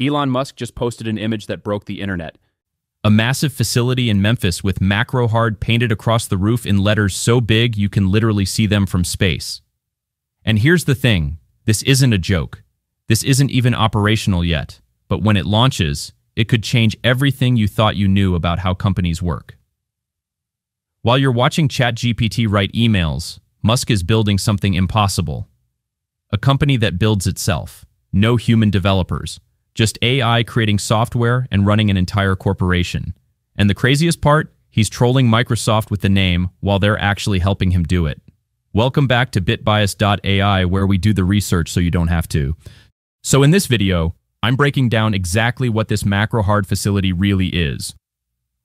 Elon Musk just posted an image that broke the internet. A massive facility in Memphis with macro hard painted across the roof in letters so big you can literally see them from space. And here's the thing this isn't a joke. This isn't even operational yet, but when it launches, it could change everything you thought you knew about how companies work. While you're watching ChatGPT write emails, Musk is building something impossible. A company that builds itself, no human developers, just AI creating software and running an entire corporation. And the craziest part, he's trolling Microsoft with the name while they're actually helping him do it. Welcome back to BitBiasedAI where we do the research so you don't have to. So in this video, I'm breaking down exactly what this macro hard facility really is.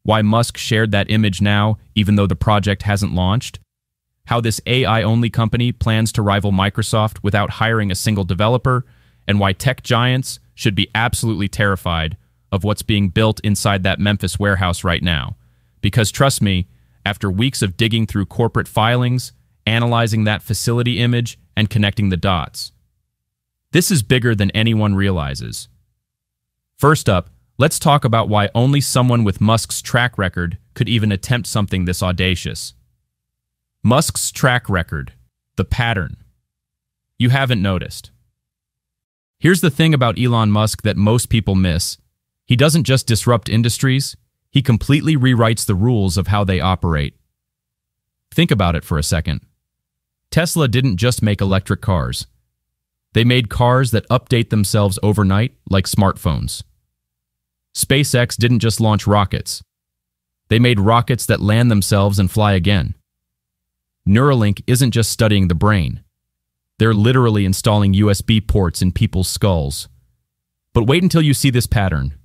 Why Musk shared that image now, even though the project hasn't launched. How this AI-only company plans to rival Microsoft without hiring a single developer, and why tech giants should be absolutely terrified of what's being built inside that Memphis warehouse right now. Because trust me, after weeks of digging through corporate filings, analyzing that facility image, and connecting the dots, this is bigger than anyone realizes. First up, let's talk about why only someone with Musk's track record could even attempt something this audacious. Musk's track record, the pattern. You haven't noticed. Here's the thing about Elon Musk that most people miss. He doesn't just disrupt industries, he completely rewrites the rules of how they operate. Think about it for a second. Tesla didn't just make electric cars. They made cars that update themselves overnight like smartphones. SpaceX didn't just launch rockets. They made rockets that land themselves and fly again. Neuralink isn't just studying the brain. They're literally installing USB ports in people's skulls. But wait until you see this pattern.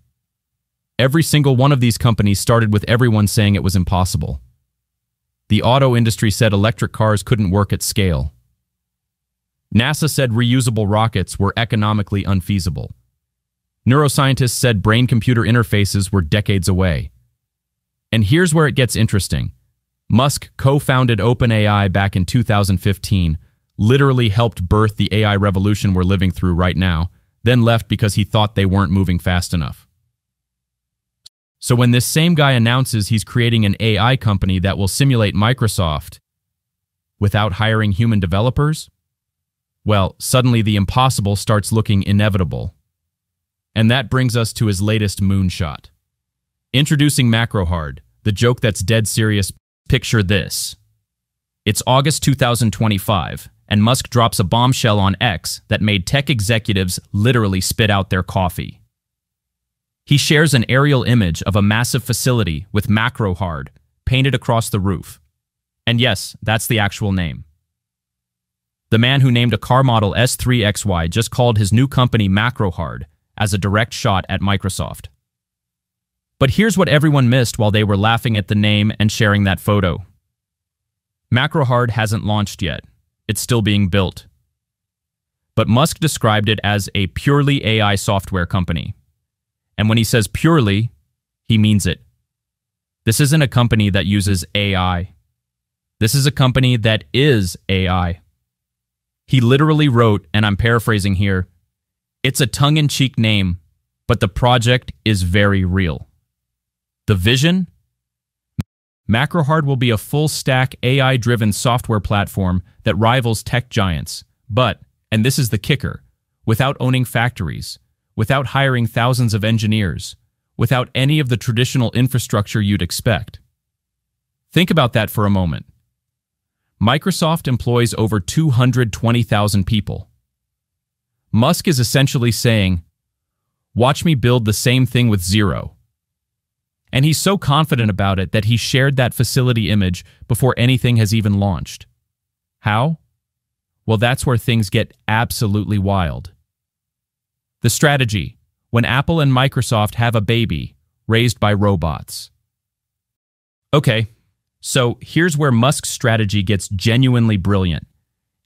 Every single one of these companies started with everyone saying it was impossible. The auto industry said electric cars couldn't work at scale. NASA said reusable rockets were economically unfeasible. Neuroscientists said brain-computer interfaces were decades away. And here's where it gets interesting. Musk co-founded OpenAI back in 2015 literally helped birth the AI revolution we're living through right now, then left because he thought they weren't moving fast enough. So when this same guy announces he's creating an AI company that will simulate Microsoft without hiring human developers, well, suddenly the impossible starts looking inevitable. And that brings us to his latest moonshot. Introducing MacroHard, the joke that's dead serious. Picture this. It's August 2025, and Musk drops a bombshell on X that made tech executives literally spit out their coffee. He shares an aerial image of a massive facility with macro hard painted across the roof. And yes, that's the actual name. The man who named a car model S3XY just called his new company MacroHard as a direct shot at Microsoft. But here's what everyone missed while they were laughing at the name and sharing that photo. MacroHard hasn't launched yet, it's still being built. But Musk described it as a purely AI software company. And when he says purely, he means it. This isn't a company that uses AI. This is a company that is AI. He literally wrote, and I'm paraphrasing here, it's a tongue in cheek name, but the project is very real. The vision MacroHard will be a full stack AI driven software platform that rivals tech giants, but, and this is the kicker, without owning factories, without hiring thousands of engineers, without any of the traditional infrastructure you'd expect. Think about that for a moment. Microsoft employs over 220,000 people. Musk is essentially saying, Watch me build the same thing with zero. And he's so confident about it that he shared that facility image before anything has even launched. How? Well, that's where things get absolutely wild. The strategy when Apple and Microsoft have a baby raised by robots. Okay, so here's where Musk's strategy gets genuinely brilliant,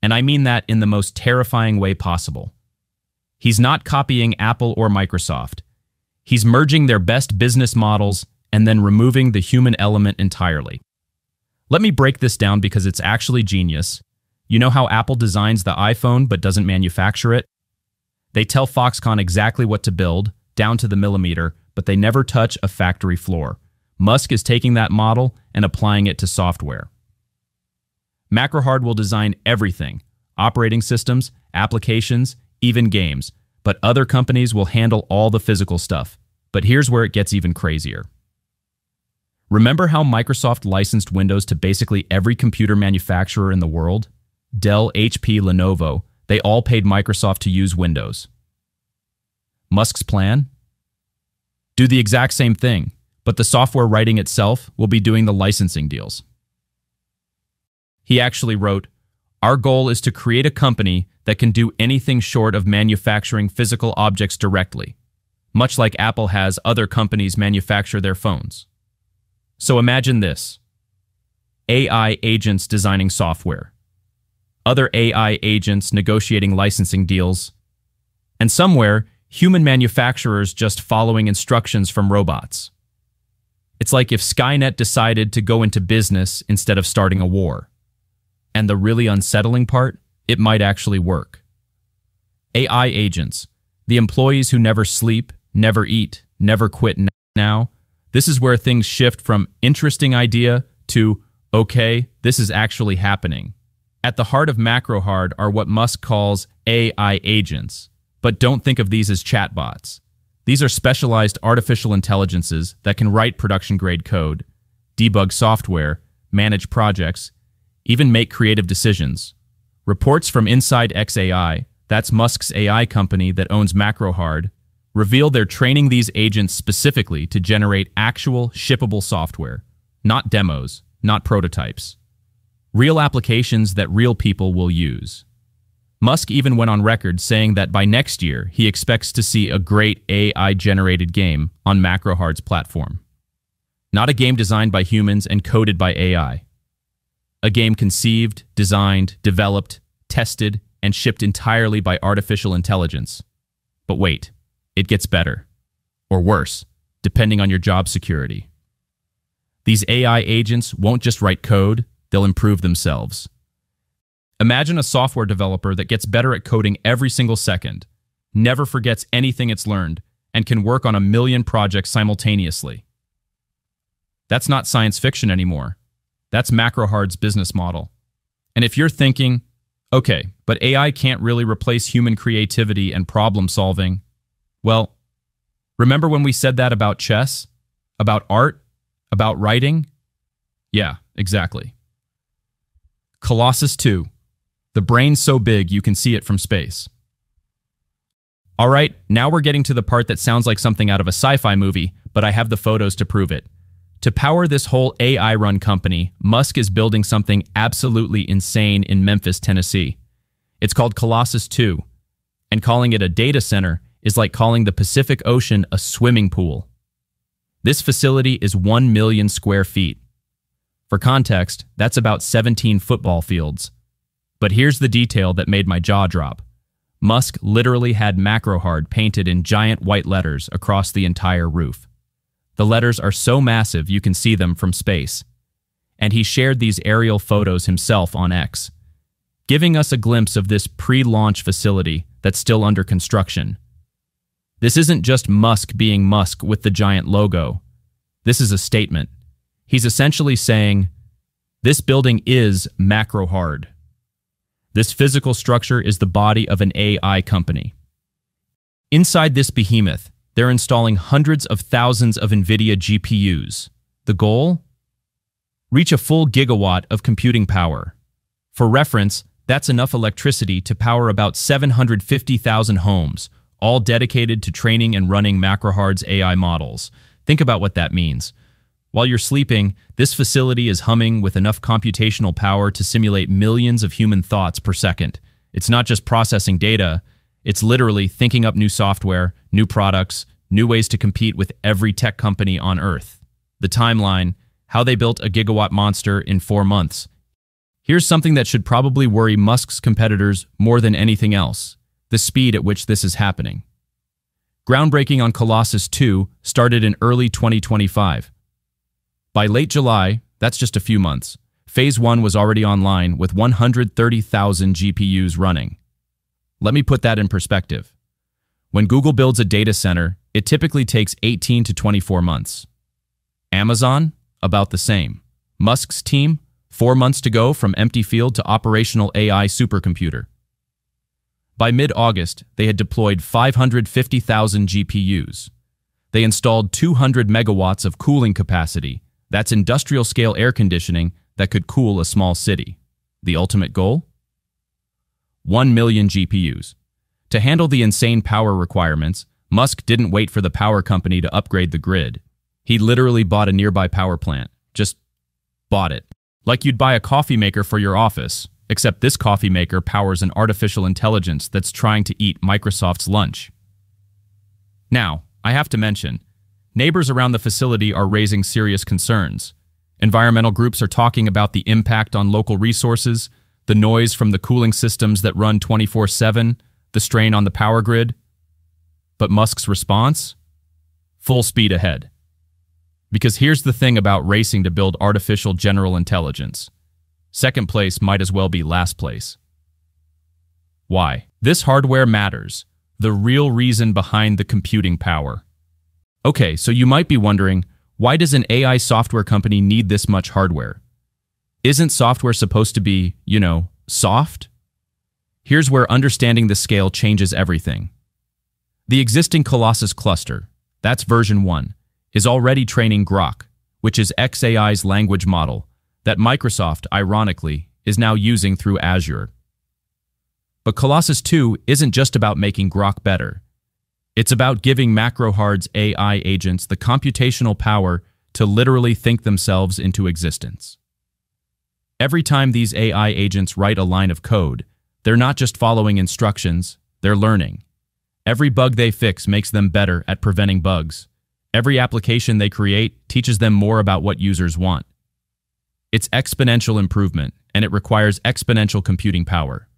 and I mean that in the most terrifying way possible. He's not copying Apple or Microsoft. He's merging their best business models and then removing the human element entirely. Let me break this down because it's actually genius. You know how Apple designs the iPhone but doesn't manufacture it? They tell Foxconn exactly what to build, down to the millimeter, but they never touch a factory floor. Musk is taking that model and applying it to software. MacroHard will design everything operating systems, applications, even games, but other companies will handle all the physical stuff. But here's where it gets even crazier. Remember how Microsoft licensed Windows to basically every computer manufacturer in the world? Dell, HP, Lenovo, they all paid Microsoft to use Windows. Musk's plan? Do the exact same thing, but the software writing itself will be doing the licensing deals. He actually wrote, Our goal is to create a company that can do anything short of manufacturing physical objects directly, much like Apple has other companies manufacture their phones. So imagine this AI agents designing software, other AI agents negotiating licensing deals, and somewhere, human manufacturers just following instructions from robots. It's like if Skynet decided to go into business instead of starting a war. And the really unsettling part, it might actually work. AI agents, the employees who never sleep, never eat, never quit now, this is where things shift from interesting idea to, okay, this is actually happening. At the heart of MacroHard are what Musk calls AI agents, but don't think of these as chatbots. These are specialized artificial intelligences that can write production grade code, debug software, manage projects, even make creative decisions. Reports from Inside XAI, that's Musk's AI company that owns MacroHard, reveal they're training these agents specifically to generate actual shippable software, not demos, not prototypes. Real applications that real people will use. Musk even went on record saying that by next year, he expects to see a great AI generated game on MacroHard's platform. Not a game designed by humans and coded by AI. A game conceived, designed, developed, tested, and shipped entirely by artificial intelligence. But wait, it gets better. Or worse, depending on your job security. These AI agents won't just write code, they'll improve themselves. Imagine a software developer that gets better at coding every single second, never forgets anything it's learned, and can work on a million projects simultaneously. That's not science fiction anymore. That's MacroHard's business model. And if you're thinking, okay, but AI can't really replace human creativity and problem solving, well, remember when we said that about chess? About art? About writing? Yeah, exactly. Colossus 2. The brain's so big you can see it from space. All right, now we're getting to the part that sounds like something out of a sci fi movie, but I have the photos to prove it. To power this whole AI run company, Musk is building something absolutely insane in Memphis, Tennessee. It's called Colossus 2, and calling it a data center is like calling the Pacific Ocean a swimming pool. This facility is 1 million square feet. For context, that's about 17 football fields. But here's the detail that made my jaw drop. Musk literally had MacroHard painted in giant white letters across the entire roof. The letters are so massive you can see them from space. And he shared these aerial photos himself on X, giving us a glimpse of this pre launch facility that's still under construction. This isn't just Musk being Musk with the giant logo. This is a statement. He's essentially saying, this building is macro hard. This physical structure is the body of an AI company. Inside this behemoth, they're installing hundreds of thousands of NVIDIA GPUs. The goal? Reach a full gigawatt of computing power. For reference, that's enough electricity to power about 750,000 homes, all dedicated to training and running MacroHard's AI models. Think about what that means. While you're sleeping, this facility is humming with enough computational power to simulate millions of human thoughts per second. It's not just processing data, it's literally thinking up new software, new products, new ways to compete with every tech company on Earth. The timeline, how they built a gigawatt monster in four months. Here's something that should probably worry Musk's competitors more than anything else the speed at which this is happening. Groundbreaking on Colossus 2 started in early 2025. By late July, that's just a few months, Phase 1 was already online with 130,000 GPUs running. Let me put that in perspective. When Google builds a data center, it typically takes 18 to 24 months. Amazon, about the same. Musk's team, four months to go from empty field to operational AI supercomputer. By mid-August, they had deployed 550,000 GPUs. They installed 200 megawatts of cooling capacity. That's industrial-scale air conditioning that could cool a small city. The ultimate goal? 1 million GPUs. To handle the insane power requirements, Musk didn't wait for the power company to upgrade the grid. He literally bought a nearby power plant. Just bought it. Like you'd buy a coffee maker for your office, except this coffee maker powers an artificial intelligence that's trying to eat Microsoft's lunch. Now, I have to mention, neighbors around the facility are raising serious concerns. Environmental groups are talking about the impact on local resources, the noise from the cooling systems that run 24 7, the strain on the power grid. But Musk's response? Full speed ahead. Because here's the thing about racing to build artificial general intelligence. Second place might as well be last place. Why? This hardware matters. The real reason behind the computing power. Okay, so you might be wondering, why does an AI software company need this much hardware? Isn't software supposed to be, you know, soft? Here's where understanding the scale changes everything. The existing Colossus cluster, that's version 1, is already training Grok, which is xAI's language model that Microsoft, ironically, is now using through Azure. But Colossus 2 isn't just about making Grok better. It's about giving MacroHard's AI agents the computational power to literally think themselves into existence. Every time these AI agents write a line of code, they're not just following instructions, they're learning. Every bug they fix makes them better at preventing bugs. Every application they create teaches them more about what users want. It's exponential improvement, and it requires exponential computing power.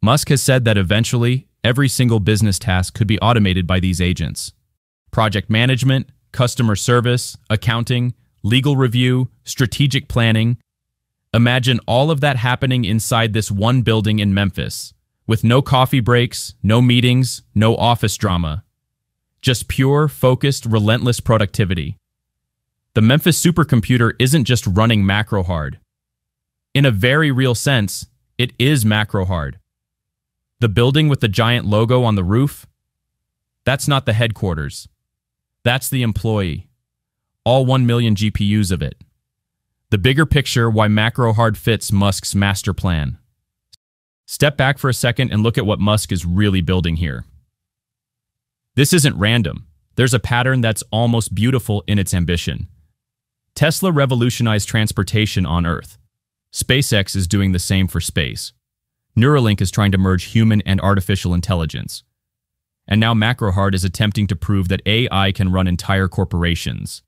Musk has said that eventually, every single business task could be automated by these agents. Project management, customer service, accounting, legal review, strategic planning. Imagine all of that happening inside this one building in Memphis, with no coffee breaks, no meetings, no office drama. Just pure, focused, relentless productivity. The Memphis supercomputer isn't just running macro hard. In a very real sense, it is macro hard. The building with the giant logo on the roof? That's not the headquarters. That's the employee. All 1 million GPUs of it. The bigger picture why macro hard fits Musk's master plan. Step back for a second and look at what Musk is really building here. This isn't random. There's a pattern that's almost beautiful in its ambition. Tesla revolutionized transportation on Earth. SpaceX is doing the same for space. Neuralink is trying to merge human and artificial intelligence. And now MacroHard is attempting to prove that AI can run entire corporations.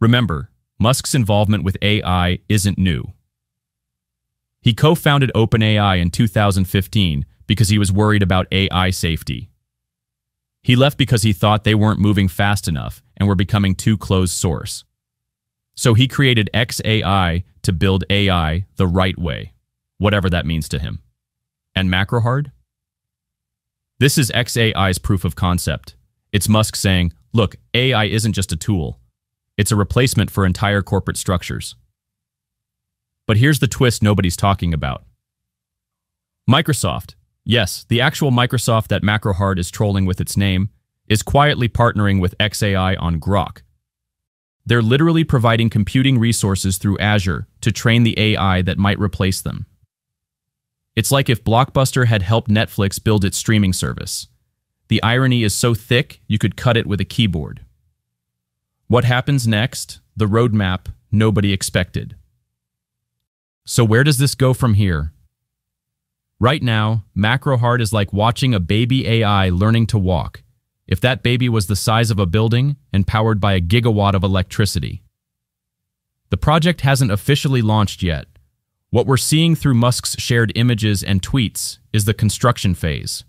Remember, Musk's involvement with AI isn't new. He co-founded OpenAI in 2015 because he was worried about AI safety. He left because he thought they weren't moving fast enough and were becoming too closed source. So he created xAI to build AI the right way, whatever that means to him. And MacroHard? This is xAI's proof of concept. It's Musk saying, look, AI isn't just a tool. It's a replacement for entire corporate structures. But here's the twist nobody's talking about. Microsoft, Yes, the actual Microsoft that MacroHard is trolling with its name is quietly partnering with xAI on Grok. They're literally providing computing resources through Azure to train the AI that might replace them. It's like if Blockbuster had helped Netflix build its streaming service. The irony is so thick, you could cut it with a keyboard. What happens next? The roadmap nobody expected. So where does this go from here? Right now, MacroHard is like watching a baby AI learning to walk, if that baby was the size of a building and powered by a gigawatt of electricity. The project hasn't officially launched yet. What we're seeing through Musk's shared images and tweets is the construction phase.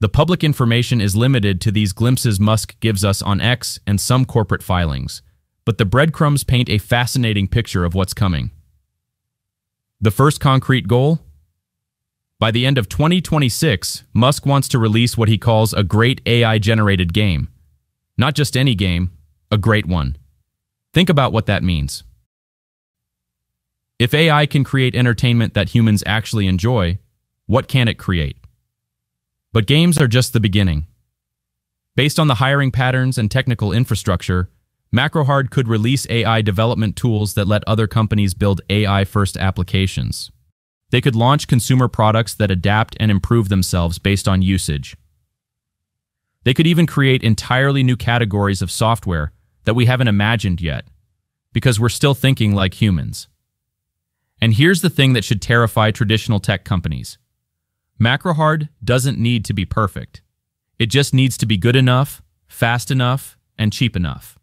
The public information is limited to these glimpses Musk gives us on X and some corporate filings, but the breadcrumbs paint a fascinating picture of what's coming. The first concrete goal By the end of 2026, Musk wants to release what he calls a great AI generated game. Not just any game, a great one. Think about what that means. If AI can create entertainment that humans actually enjoy, what can it create? But games are just the beginning. Based on the hiring patterns and technical infrastructure, Macrohard could release AI development tools that let other companies build AI first applications. They could launch consumer products that adapt and improve themselves based on usage. They could even create entirely new categories of software that we haven't imagined yet, because we're still thinking like humans. And here's the thing that should terrify traditional tech companies. Macrohard doesn't need to be perfect. It just needs to be good enough, fast enough, and cheap enough.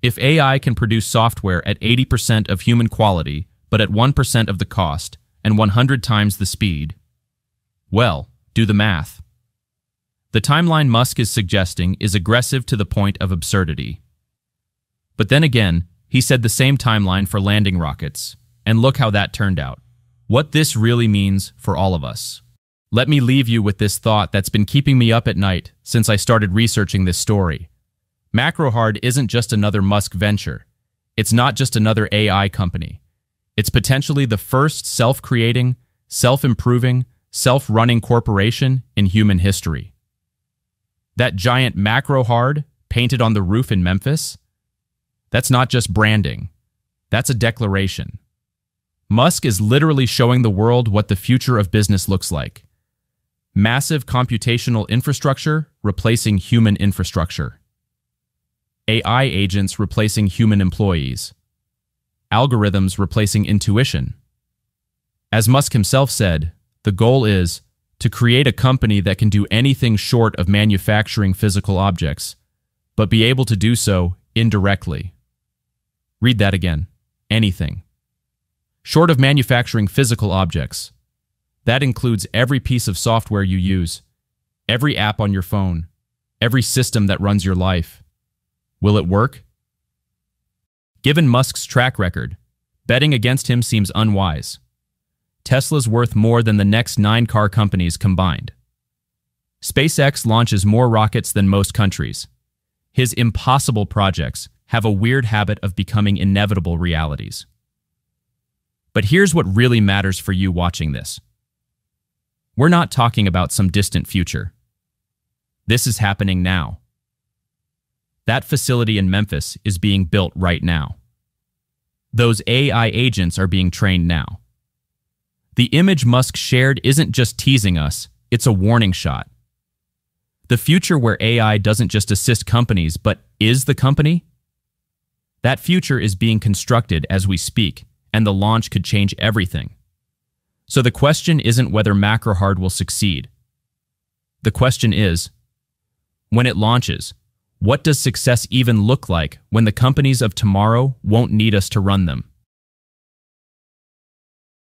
If AI can produce software at 80% of human quality, but at 1% of the cost and 100 times the speed, well, do the math. The timeline Musk is suggesting is aggressive to the point of absurdity. But then again, he said the same timeline for landing rockets, and look how that turned out. What this really means for all of us. Let me leave you with this thought that's been keeping me up at night since I started researching this story. Macrohard isn't just another Musk venture. It's not just another AI company. It's potentially the first self-creating, self-improving, self-running corporation in human history. That giant macro hard painted on the roof in Memphis, that's not just branding. That's a declaration. Musk is literally showing the world what the future of business looks like. Massive computational infrastructure replacing human infrastructure. AI agents replacing human employees. Algorithms replacing intuition. As Musk himself said, the goal is to create a company that can do anything short of manufacturing physical objects, but be able to do so indirectly. Read that again. Anything short of manufacturing physical objects. That includes every piece of software you use, every app on your phone, every system that runs your life. Will it work? Given Musk's track record, betting against him seems unwise. Tesla's worth more than the next nine car companies combined. SpaceX launches more rockets than most countries. His impossible projects have a weird habit of becoming inevitable realities. But here's what really matters for you watching this. We're not talking about some distant future. This is happening now. That facility in Memphis is being built right now. Those AI agents are being trained now. The image Musk shared isn't just teasing us, it's a warning shot. The future where AI doesn't just assist companies, but is the company? That future is being constructed as we speak and the launch could change everything. So the question isn't whether Macrohard will succeed. The question is, when it launches, what does success even look like when the companies of tomorrow won't need us to run them?